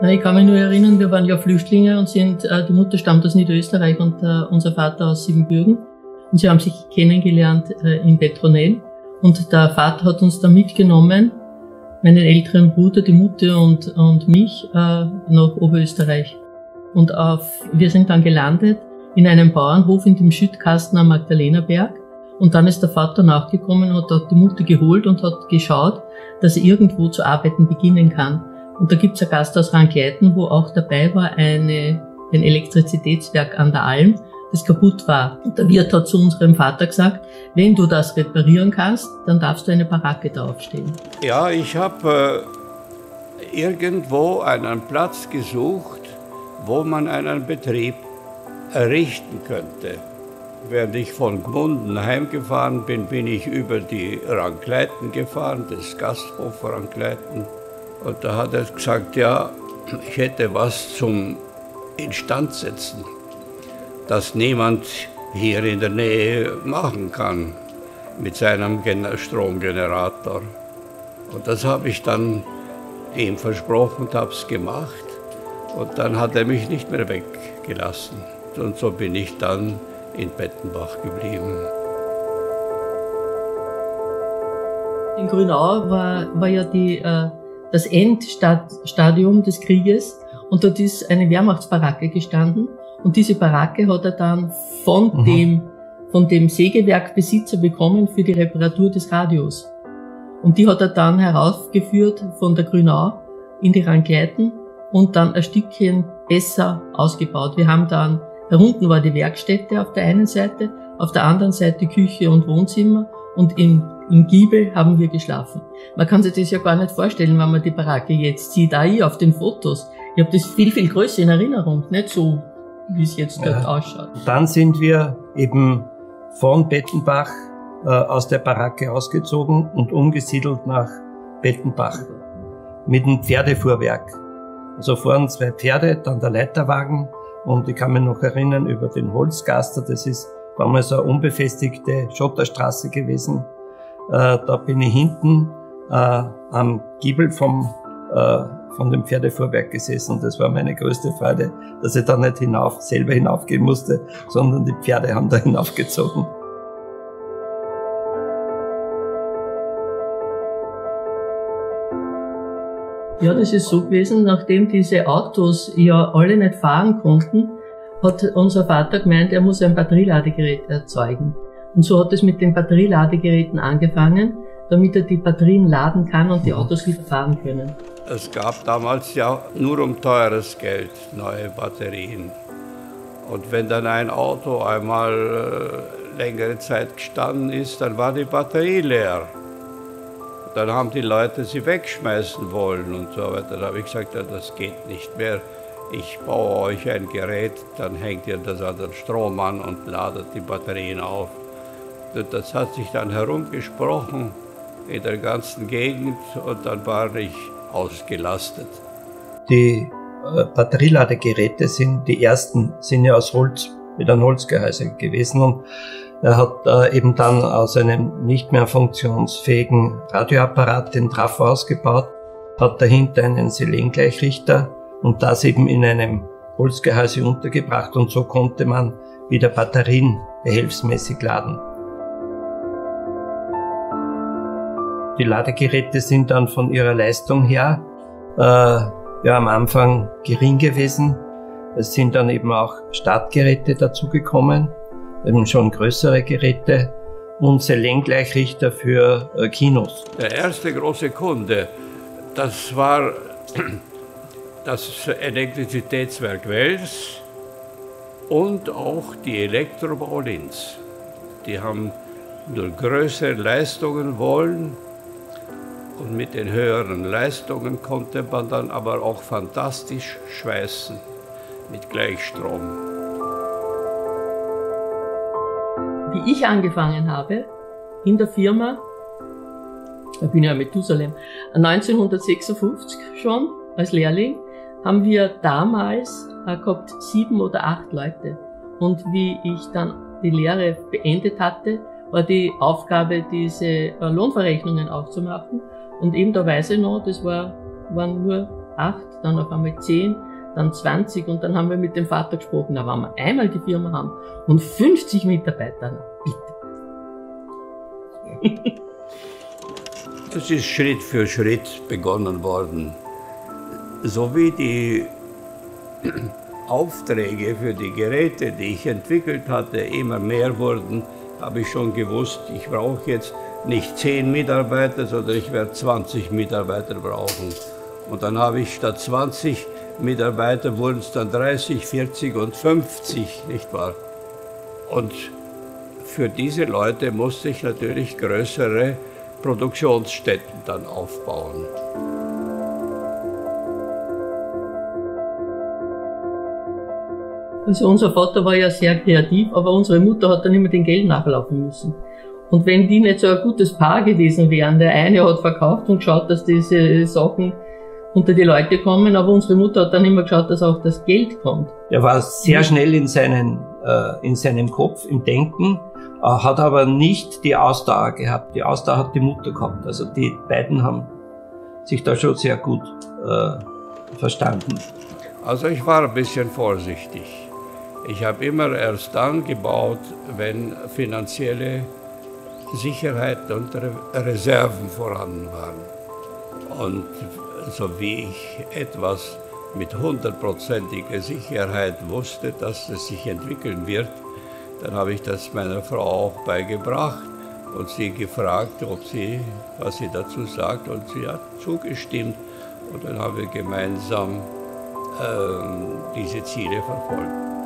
Ich kann mich nur erinnern, wir waren ja Flüchtlinge und sind, äh, die Mutter stammt aus Niederösterreich und äh, unser Vater aus Siebenbürgen. Und sie haben sich kennengelernt äh, in Petronell. Und der Vater hat uns da mitgenommen, meinen älteren Bruder, die Mutter und, und mich, äh, nach Oberösterreich. Und auf, wir sind dann gelandet in einem Bauernhof in dem Schüttkasten am Magdalenerberg. Und dann ist der Vater nachgekommen, hat dort die Mutter geholt und hat geschaut, dass er irgendwo zu arbeiten beginnen kann. Und da gibt's ein Gasthaus Rankleiten, wo auch dabei war eine, ein Elektrizitätswerk an der Alm, das kaputt war. Und der Wirt hat zu unserem Vater gesagt, wenn du das reparieren kannst, dann darfst du eine Baracke da aufstellen. Ja, ich habe äh, irgendwo einen Platz gesucht, wo man einen Betrieb errichten könnte. Während ich von Gmunden heimgefahren bin, bin ich über die Rankleiten gefahren, das Gasthof Rankleiten. Und da hat er gesagt, ja, ich hätte was zum Instandsetzen, das niemand hier in der Nähe machen kann mit seinem Stromgenerator. Und das habe ich dann ihm versprochen und habe es gemacht. Und dann hat er mich nicht mehr weggelassen. Und so bin ich dann in Bettenbach geblieben. In Grünau war, war ja die, äh, das Endstadium des Krieges und dort ist eine Wehrmachtsbaracke gestanden und diese Baracke hat er dann von mhm. dem von dem Sägewerkbesitzer bekommen für die Reparatur des Radios. Und die hat er dann heraufgeführt von der Grünau in die Rangleiten und dann ein Stückchen besser ausgebaut. Wir haben dann Unten war die Werkstätte auf der einen Seite, auf der anderen Seite Küche und Wohnzimmer und im, im Giebel haben wir geschlafen. Man kann sich das ja gar nicht vorstellen, wenn man die Baracke jetzt sieht, auch ich auf den Fotos. Ich habe das viel, viel größer in Erinnerung, nicht so, wie es jetzt dort ja. ausschaut. Dann sind wir eben von Bettenbach äh, aus der Baracke ausgezogen und umgesiedelt nach Bettenbach mit einem Pferdefuhrwerk. Also vorne zwei Pferde, dann der Leiterwagen und ich kann mich noch erinnern über den Holzgaster, das ist damals eine unbefestigte Schotterstraße gewesen. Äh, da bin ich hinten äh, am Giebel vom, äh, von dem Pferdefuhrwerk gesessen. Das war meine größte Freude, dass ich da nicht hinauf, selber hinaufgehen musste, sondern die Pferde haben da hinaufgezogen. Ja, das ist so gewesen, nachdem diese Autos ja alle nicht fahren konnten, hat unser Vater gemeint, er muss ein Batterieladegerät erzeugen. Und so hat es mit den Batterieladegeräten angefangen, damit er die Batterien laden kann und die Autos wieder fahren können. Es gab damals ja nur um teures Geld neue Batterien. Und wenn dann ein Auto einmal äh, längere Zeit gestanden ist, dann war die Batterie leer. Dann haben die Leute sie wegschmeißen wollen und so weiter. Da habe ich gesagt, ja, das geht nicht mehr. Ich baue euch ein Gerät, dann hängt ihr das an den Strom an und ladet die Batterien auf. Das hat sich dann herumgesprochen in der ganzen Gegend und dann war ich ausgelastet. Die äh, Batterieladegeräte sind die ersten, sind ja aus Holz, mit einem Holzgehäuse gewesen und er hat äh, eben dann aus einem nicht mehr funktionsfähigen Radioapparat den Trafo ausgebaut, hat dahinter einen Selengleichrichter und das eben in einem Holzgehäuse untergebracht und so konnte man wieder Batterien behelfsmäßig laden. Die Ladegeräte sind dann von ihrer Leistung her äh, ja am Anfang gering gewesen. Es sind dann eben auch Startgeräte dazugekommen eben schon größere Geräte und Seleng-Gleichrichter für äh, Kinos. Der erste große Kunde, das war das Elektrizitätswerk Wels und auch die Elektrobau Linz. Die haben nur größere Leistungen wollen und mit den höheren Leistungen konnte man dann aber auch fantastisch schweißen mit Gleichstrom. wie ich angefangen habe, in der Firma, da bin ich ja Methusalem, 1956 schon als Lehrling, haben wir damals äh, gehabt sieben oder acht Leute. Und wie ich dann die Lehre beendet hatte, war die Aufgabe, diese äh, Lohnverrechnungen aufzumachen. Und eben da weiß ich noch, das war, waren nur acht, dann auf einmal zehn, dann 20 und dann haben wir mit dem Vater gesprochen, da waren wir einmal die Firma haben und 50 Mitarbeiter. Bitte. Das ist Schritt für Schritt begonnen worden. So wie die Aufträge für die Geräte, die ich entwickelt hatte, immer mehr wurden, habe ich schon gewusst, ich brauche jetzt nicht 10 Mitarbeiter, sondern ich werde 20 Mitarbeiter brauchen. Und dann habe ich statt 20 Mitarbeiter wurden es dann 30, 40 und 50, nicht wahr? Und für diese Leute musste ich natürlich größere Produktionsstätten dann aufbauen. Also unser Vater war ja sehr kreativ, aber unsere Mutter hat dann immer den Geld nachlaufen müssen. Und wenn die nicht so ein gutes Paar gewesen wären, der eine hat verkauft und geschaut, dass diese Sachen unter die Leute kommen, aber unsere Mutter hat dann immer geschaut, dass auch das Geld kommt. Er war sehr schnell in, seinen, äh, in seinem Kopf, im Denken, äh, hat aber nicht die Ausdauer gehabt. Die Ausdauer hat die Mutter gehabt. Also die beiden haben sich da schon sehr gut äh, verstanden. Also ich war ein bisschen vorsichtig. Ich habe immer erst dann gebaut, wenn finanzielle Sicherheit und Reserven vorhanden waren. Und so wie ich etwas mit hundertprozentiger Sicherheit wusste, dass es sich entwickeln wird, dann habe ich das meiner Frau auch beigebracht und sie gefragt, ob sie, was sie dazu sagt, und sie hat zugestimmt. Und dann haben wir gemeinsam äh, diese Ziele verfolgt.